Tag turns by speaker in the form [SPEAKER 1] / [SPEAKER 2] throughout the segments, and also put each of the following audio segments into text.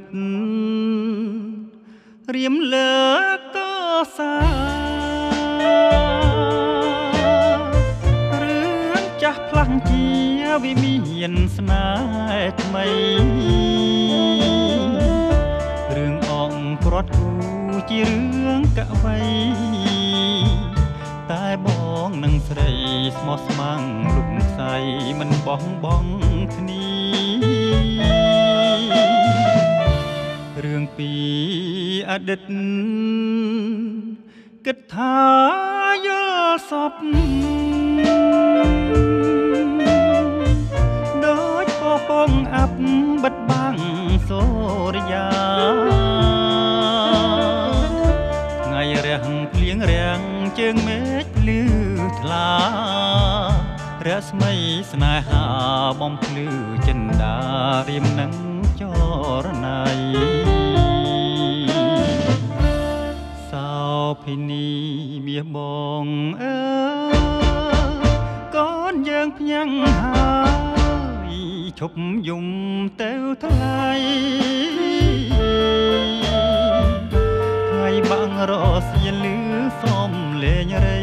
[SPEAKER 1] ត់រៀមលើកតសារឿងចាស់ផ្លាំងជាវិមានស្នេហ៍ថ្មីរឿងអងព្រាត់គូជារឿងកវីតែបងនឹងស្រីស្មោះស្ម័គ្រលុកខ្សៃមិនបោះបង់គ្នា រឿងពីអតីតគិតថាយល់សពដូចពពងអាប់បិទបាំងសូរិយាថ្ងៃរះភ្លៀងរាំងជើងមេឃភ្លឺថ្លារស្មីស្នេហាបំភ្លឺចិន្តារៀមនឹង ភិនីមាសបងអើកូនយើងភ្ញាំងហើយឈប់យំទៅថ្លៃថ្ងៃបាំងរសៀលឺសំលេងរៃ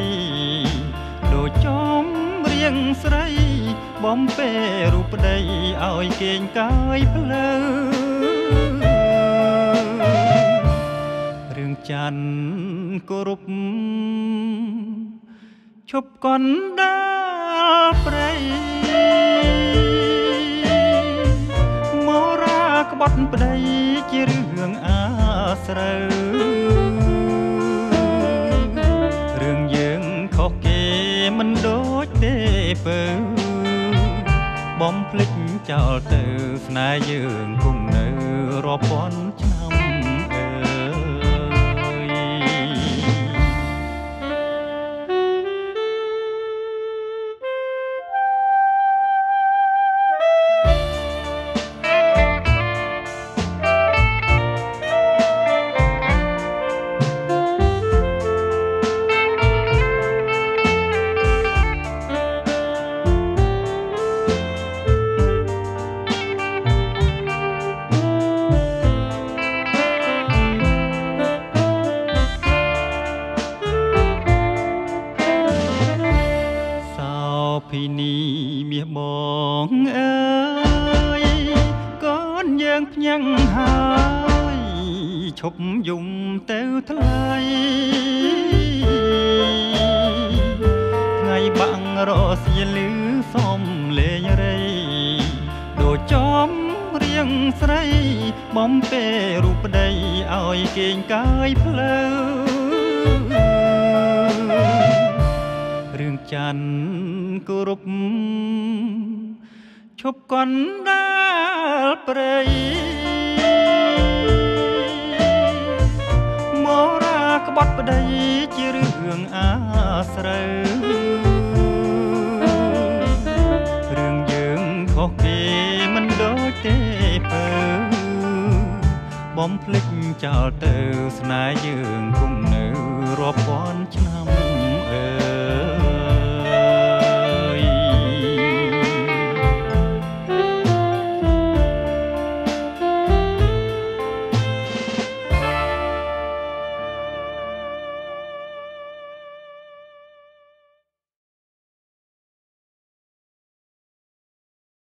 [SPEAKER 1] ដូចចំរៀងស្រី បំពេរូបប្តីឲ្យគេងកាយផ្លូវរឿង ច័ន្ទគោរពឈប់កណ្ដាលព្រៃមរាក្បត់ប្តីជារឿងអាស្រូវរឿងយើងខុសគេមិនដូចទេពើបំភ្លេចចោលទៅស្នេហ៍យើងគុំនៅរាប់ពាន់ ភិនីមាសបងអើយកូនយើងភ្ញាំងហើយឈប់យំទៅថ្លៃថ្ងៃបាំងរសៀលឺសំលេងរៃដូចចំរៀងស្រីបំពេរូបប្តីឲ្យគេងកាយផ្លូវរឿង ច័ន្ទគោរពឈប់កណ្ដាលព្រៃមរាក្បត់ប្តីជារឿងអាស្រូវរឿងយើងខុសគេមិនដូចទេពើបំភ្លេចចោលទៅស្នេហ៍យើងគង់នៅរាប់ពាន់ឆ្នាំអើយ